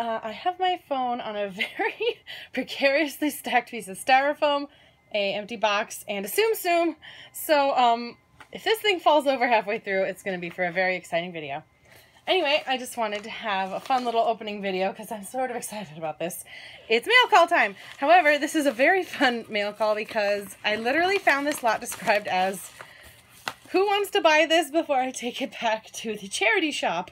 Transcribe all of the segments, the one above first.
uh, I have my phone on a very precariously stacked piece of styrofoam, a empty box, and a Tsum Tsum. So um, if this thing falls over halfway through, it's going to be for a very exciting video. Anyway, I just wanted to have a fun little opening video because I'm sort of excited about this. It's mail call time. However, this is a very fun mail call because I literally found this lot described as who wants to buy this before I take it back to the charity shop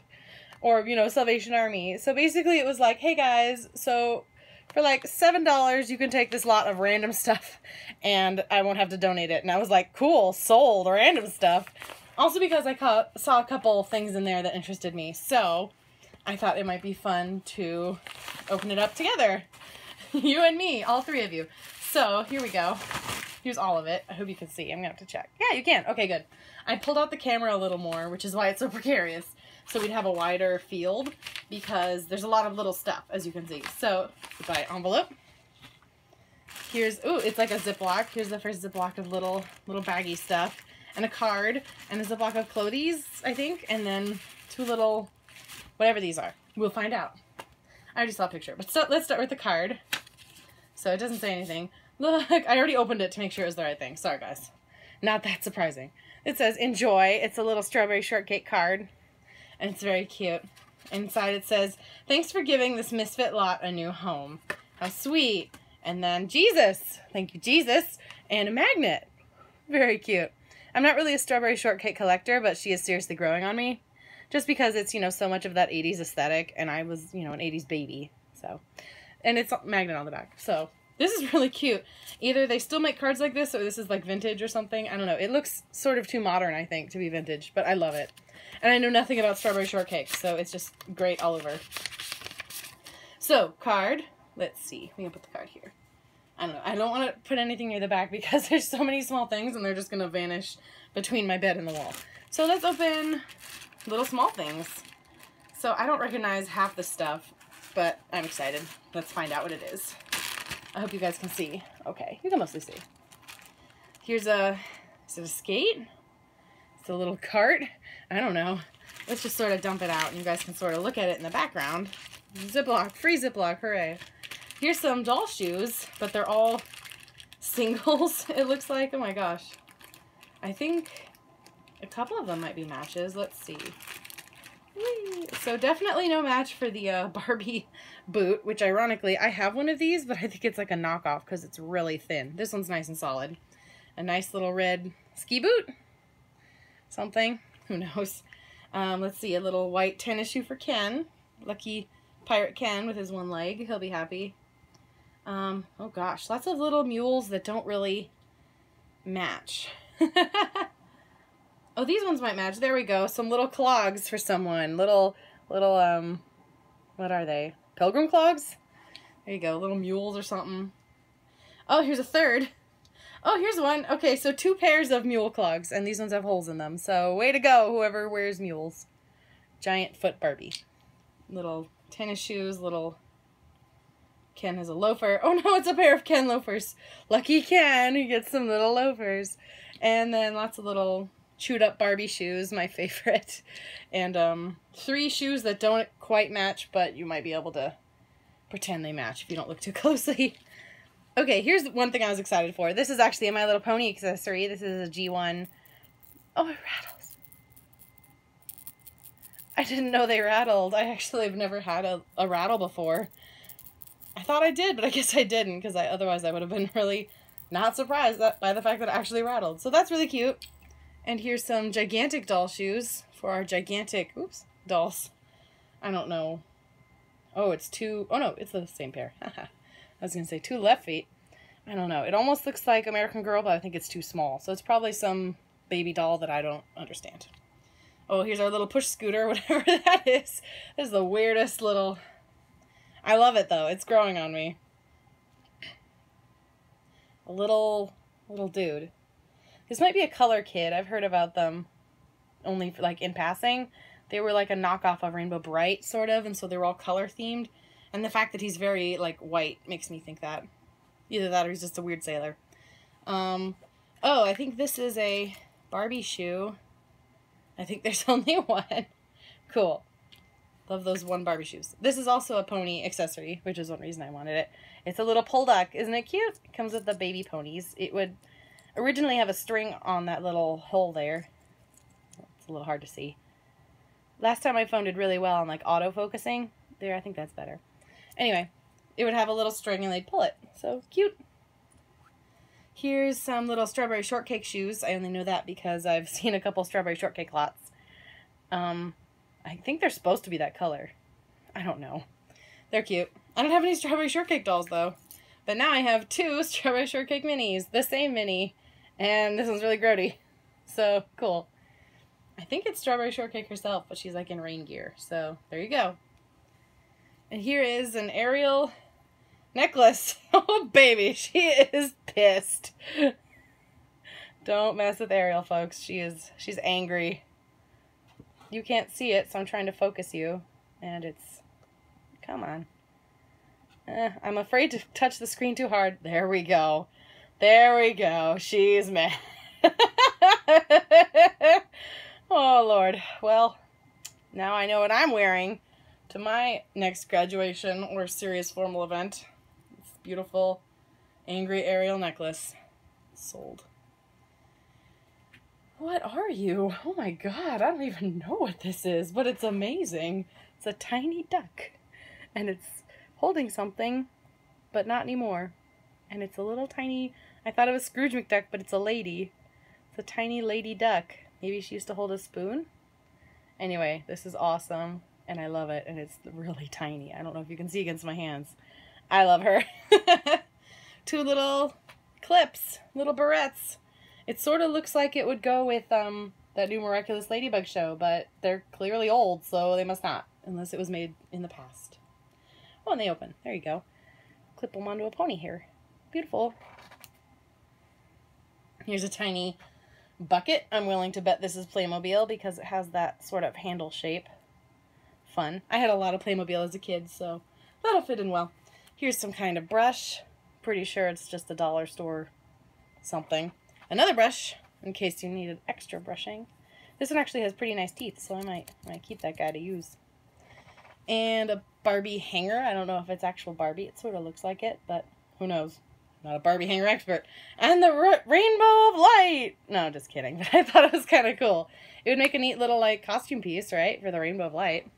or, you know, Salvation Army. So basically it was like, hey guys, so for like $7 you can take this lot of random stuff and I won't have to donate it. And I was like, cool, sold, random stuff. Also because I saw a couple things in there that interested me. So I thought it might be fun to open it up together. you and me, all three of you. So here we go. Here's all of it. I hope you can see. I'm gonna have to check. Yeah, you can. Okay, good. I pulled out the camera a little more, which is why it's so precarious. So we'd have a wider field because there's a lot of little stuff, as you can see. So, buy envelope. Here's, ooh, it's like a Ziploc. Here's the first Ziploc of little, little baggy stuff. And a card, and a Ziploc of clothies, I think. And then two little, whatever these are. We'll find out. I already saw a picture. But so, let's start with the card. So it doesn't say anything. Look, I already opened it to make sure it was the right thing. Sorry, guys. Not that surprising. It says, enjoy. It's a little strawberry shortcake card. And it's very cute. Inside it says, thanks for giving this misfit lot a new home. How sweet. And then Jesus. Thank you, Jesus. And a magnet. Very cute. I'm not really a strawberry shortcake collector, but she is seriously growing on me. Just because it's, you know, so much of that 80s aesthetic. And I was, you know, an 80s baby. So, and it's a magnet on the back. So, this is really cute. Either they still make cards like this or this is like vintage or something. I don't know. It looks sort of too modern, I think, to be vintage, but I love it. And I know nothing about strawberry shortcake, so it's just great all over. So, card. Let's see. We can put the card here. I don't know. I don't want to put anything near the back because there's so many small things and they're just going to vanish between my bed and the wall. So let's open little small things. So I don't recognize half the stuff, but I'm excited. Let's find out what it is. I hope you guys can see. Okay, you can mostly see. Here's a, is it a skate? It's a little cart. I don't know. Let's just sort of dump it out and you guys can sort of look at it in the background. Ziploc, free Ziploc, hooray. Here's some doll shoes, but they're all singles, it looks like. Oh my gosh. I think a couple of them might be matches. Let's see. So definitely no match for the uh, Barbie boot, which ironically, I have one of these, but I think it's like a knockoff because it's really thin. This one's nice and solid. A nice little red ski boot? Something? Who knows? Um, let's see, a little white tennis shoe for Ken. Lucky Pirate Ken with his one leg. He'll be happy. Um, oh gosh, lots of little mules that don't really match. oh, these ones might match. There we go. Some little clogs for someone. Little, little, um, what are they? Pilgrim clogs? There you go, little mules or something. Oh, here's a third. Oh, here's one. Okay, so two pairs of mule clogs, and these ones have holes in them. So way to go, whoever wears mules. Giant foot Barbie. Little tennis shoes, little... Ken has a loafer. Oh no, it's a pair of Ken loafers. Lucky Ken, he gets some little loafers. And then lots of little chewed up Barbie shoes, my favorite. And um, three shoes that don't quite match, but you might be able to pretend they match if you don't look too closely. Okay, here's one thing I was excited for. This is actually a My Little Pony accessory. This is a G1. Oh, it rattles. I didn't know they rattled. I actually have never had a, a rattle before. I thought I did, but I guess I didn't because I otherwise I would have been really not surprised that, by the fact that it actually rattled. So that's really cute. And here's some gigantic doll shoes for our gigantic, oops, dolls. I don't know. Oh, it's two, oh no, it's the same pair. I was going to say two left feet. I don't know. It almost looks like American Girl, but I think it's too small. So it's probably some baby doll that I don't understand. Oh, here's our little push scooter, whatever that is. This is the weirdest little... I love it, though. It's growing on me. A little, little dude. This might be a color kid. I've heard about them only like in passing. They were like a knockoff of Rainbow Brite sort of, and so they were all color themed. And the fact that he's very like white makes me think that. Either that or he's just a weird sailor. Um, oh, I think this is a Barbie shoe. I think there's only one. cool. Love those one Barbie shoes. This is also a pony accessory, which is one reason I wanted it. It's a little pull duck. Isn't it cute? It comes with the baby ponies. It would originally have a string on that little hole there. It's a little hard to see. Last time I phone did really well on like auto-focusing. There, I think that's better. Anyway, it would have a little string and they'd pull it. So cute. Here's some little strawberry shortcake shoes. I only know that because I've seen a couple strawberry shortcake lots. Um, I think they're supposed to be that color. I don't know. They're cute. I don't have any strawberry shortcake dolls though. But now I have two strawberry shortcake minis. The same mini. And this one's really grody. So, cool. I think it's strawberry shortcake herself, but she's like in rain gear. So, there you go. And here is an Ariel necklace. Oh, baby, she is pissed. Don't mess with Ariel, folks. She is, she's angry. You can't see it, so I'm trying to focus you. And it's, come on. Eh, I'm afraid to touch the screen too hard. There we go. There we go. She's mad. oh, Lord. Well, now I know what I'm wearing to my next graduation or serious formal event. This beautiful angry Ariel necklace. Sold. What are you? Oh my god, I don't even know what this is, but it's amazing. It's a tiny duck. And it's holding something, but not anymore. And it's a little tiny, I thought it was Scrooge McDuck, but it's a lady. It's a tiny lady duck. Maybe she used to hold a spoon? Anyway, this is awesome and I love it, and it's really tiny. I don't know if you can see against my hands. I love her. Two little clips, little barrettes. It sort of looks like it would go with um, that new Miraculous Ladybug show, but they're clearly old, so they must not, unless it was made in the past. Oh, and they open. There you go. Clip them onto a pony here. Beautiful. Here's a tiny bucket. I'm willing to bet this is Playmobil because it has that sort of handle shape fun. I had a lot of Playmobil as a kid, so that'll fit in well. Here's some kind of brush. Pretty sure it's just a dollar store something. Another brush, in case you needed extra brushing. This one actually has pretty nice teeth, so I might, I might keep that guy to use. And a Barbie hanger. I don't know if it's actual Barbie. It sort of looks like it, but who knows. Not a Barbie hanger expert. And the rainbow of light. No, just kidding. But I thought it was kind of cool. It would make a neat little like costume piece, right, for the rainbow of light.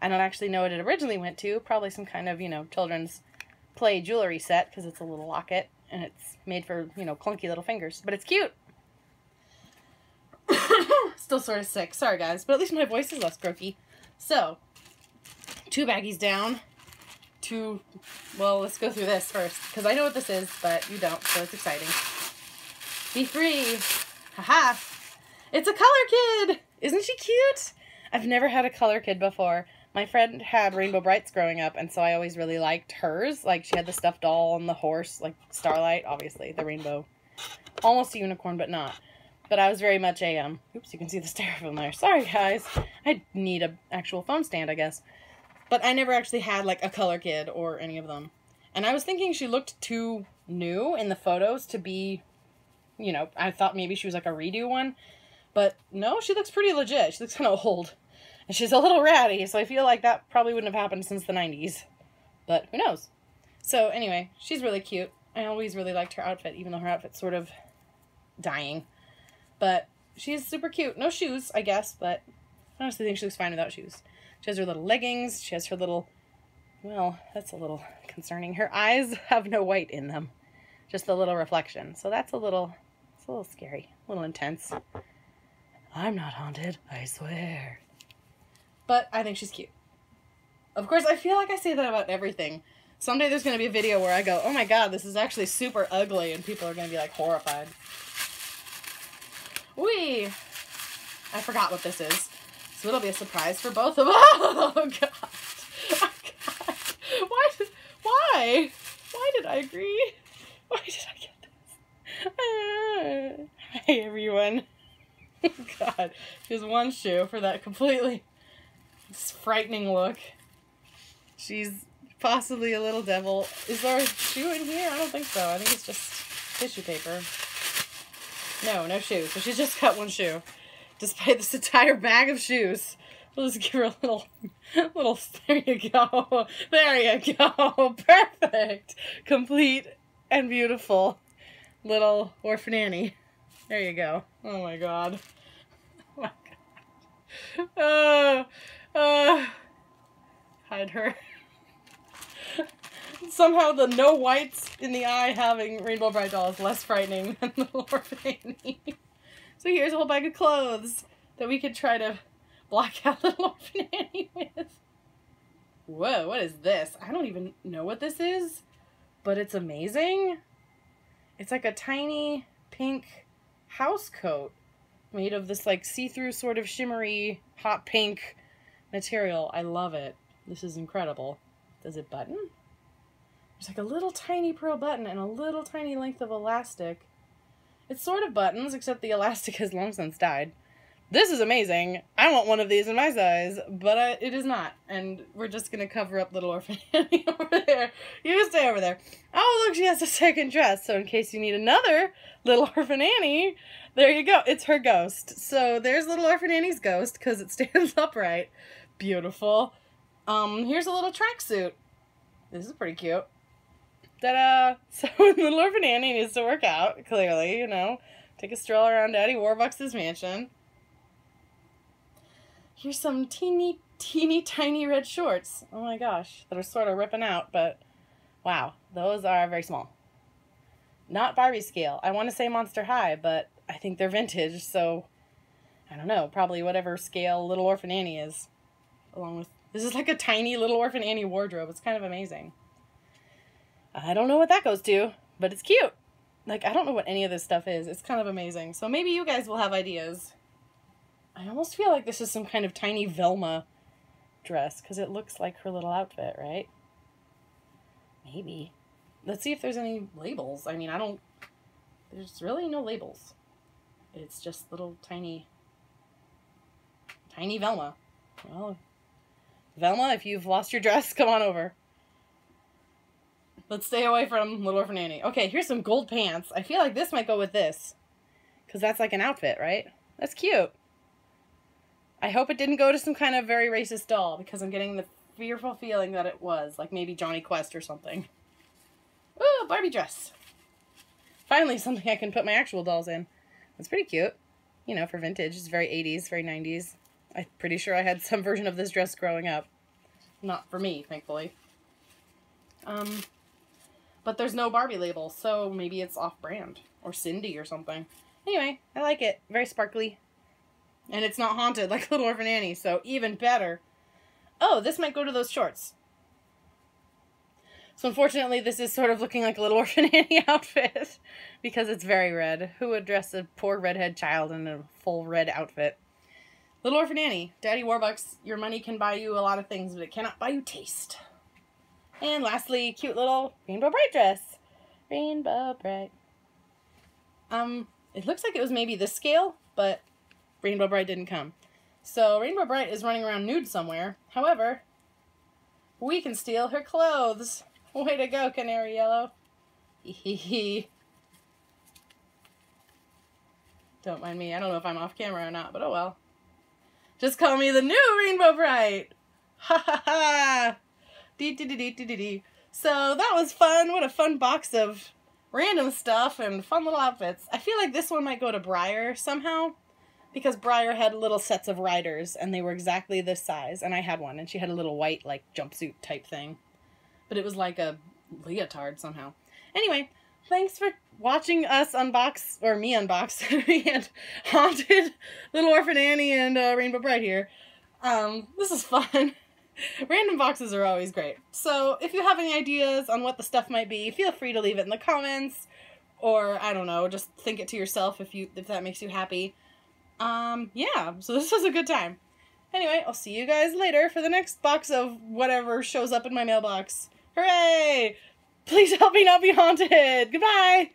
I don't actually know what it originally went to. Probably some kind of, you know, children's play jewelry set because it's a little locket and it's made for, you know, clunky little fingers. But it's cute. Still sort of sick. Sorry, guys. But at least my voice is less croaky. So, two baggies down. Two, well, let's go through this first. Because I know what this is, but you don't. So it's exciting. Be free. Haha. It's a color kid. Isn't she cute? I've never had a color kid before my friend had Rainbow Brites growing up, and so I always really liked hers. Like, she had the stuffed doll and the horse, like Starlight, obviously, the rainbow. Almost a unicorn, but not. But I was very much a, um, oops, you can see the styrofoam there. Sorry, guys. I need a actual phone stand, I guess. But I never actually had, like, a color kid or any of them. And I was thinking she looked too new in the photos to be, you know, I thought maybe she was, like, a redo one. But no, she looks pretty legit. She looks kind of old. And she's a little ratty, so I feel like that probably wouldn't have happened since the 90s. But who knows? So anyway, she's really cute. I always really liked her outfit, even though her outfit's sort of dying. But she's super cute. No shoes, I guess, but I honestly think she looks fine without shoes. She has her little leggings. She has her little, well, that's a little concerning. Her eyes have no white in them, just a little reflection. So that's a little, it's a little scary, a little intense. I'm not haunted, I swear. But I think she's cute. Of course, I feel like I say that about everything. Someday there's going to be a video where I go, oh my god, this is actually super ugly, and people are going to be like horrified. Wee! I forgot what this is. So it'll be a surprise for both of us. Oh god. Oh god. Why did, why? Why did I agree? Why did I get this? hi everyone. Oh, god. Here's one shoe for that completely frightening look. She's possibly a little devil. Is there a shoe in here? I don't think so. I think it's just tissue paper. No, no shoe. So she's just got one shoe. Despite this entire bag of shoes. We'll just give her a little, little, there you go. There you go. Perfect. Complete and beautiful little orphan Annie. There you go. Oh my god. Oh my god. Oh, uh, hide her. Somehow the no whites in the eye having Rainbow Brite doll is less frightening than the orphan Annie. So here's a whole bag of clothes that we could try to block out little orphan Annie with. Whoa, what is this? I don't even know what this is, but it's amazing. It's like a tiny pink house coat made of this like see-through sort of shimmery hot pink material. I love it. This is incredible. Does it button? There's like a little tiny pearl button and a little tiny length of elastic. It sort of buttons, except the elastic has long since died. This is amazing. I want one of these in my size, but I, it is not. And we're just going to cover up little orphan Annie over there. You stay over there. Oh, look, she has a second dress. So in case you need another little orphan Annie, there you go. It's her ghost. So there's little orphan Annie's ghost because it stands upright. Beautiful. Um, here's a little tracksuit. This is pretty cute. Ta-da! So little orphan Annie needs to work out, clearly, you know. Take a stroll around Daddy Warbucks' mansion. Here's some teeny, teeny, tiny red shorts. Oh my gosh, that are sort of ripping out, but wow, those are very small. Not Barbie scale. I want to say Monster High, but I think they're vintage, so I don't know, probably whatever scale Little Orphan Annie is. Along with, this is like a tiny Little Orphan Annie wardrobe. It's kind of amazing. I don't know what that goes to, but it's cute. Like, I don't know what any of this stuff is. It's kind of amazing. So maybe you guys will have ideas. I almost feel like this is some kind of tiny Velma dress because it looks like her little outfit, right? Maybe. Let's see if there's any labels. I mean, I don't... There's really no labels. It's just little tiny... Tiny Velma. Well, Velma, if you've lost your dress, come on over. Let's stay away from Little Orphan Annie. Okay, here's some gold pants. I feel like this might go with this. Because that's like an outfit, right? That's cute. I hope it didn't go to some kind of very racist doll because I'm getting the fearful feeling that it was, like maybe Jonny Quest or something. Ooh, Barbie dress. Finally, something I can put my actual dolls in. It's pretty cute. You know, for vintage. It's very 80s, very 90s. I'm pretty sure I had some version of this dress growing up. Not for me, thankfully. Um, but there's no Barbie label, so maybe it's off-brand. Or Sindy or something. Anyway, I like it. Very sparkly. And it's not haunted like Little Orphan Annie, so even better. Oh, this might go to those shorts. So unfortunately, this is sort of looking like a Little Orphan Annie outfit because it's very red. Who would dress a poor redhead child in a full red outfit? Little Orphan Annie, Daddy Warbucks, your money can buy you a lot of things, but it cannot buy you taste. And lastly, cute little Rainbow Brite dress. Rainbow Brite. Um, it looks like it was maybe this scale, but Rainbow Brite didn't come. So Rainbow Brite is running around nude somewhere. However, we can steal her clothes. Way to go, Canary Yellow. Hee Don't mind me. I don't know if I'm off camera or not, but oh well. Just call me the new Rainbow Brite. Ha ha ha. Dee dee dee dee dee dee. So that was fun. What a fun box of random stuff and fun little outfits. I feel like this one might go to Breyer somehow because Breyer had little sets of riders and they were exactly this size and I had one and she had a little white like jumpsuit type thing. But it was like a leotard somehow. Anyway, thanks for watching us unbox or me unbox and haunted little orphan Annie and uh, Rainbow Brite here. Um, this is fun. Random boxes are always great. So if you have any ideas on what the stuff might be, feel free to leave it in the comments or I don't know, just think it to yourself if you if that makes you happy. Um, yeah, so this was a good time. Anyway, I'll see you guys later for the next box of whatever shows up in my mailbox. Hooray! Please help me not be haunted! Goodbye!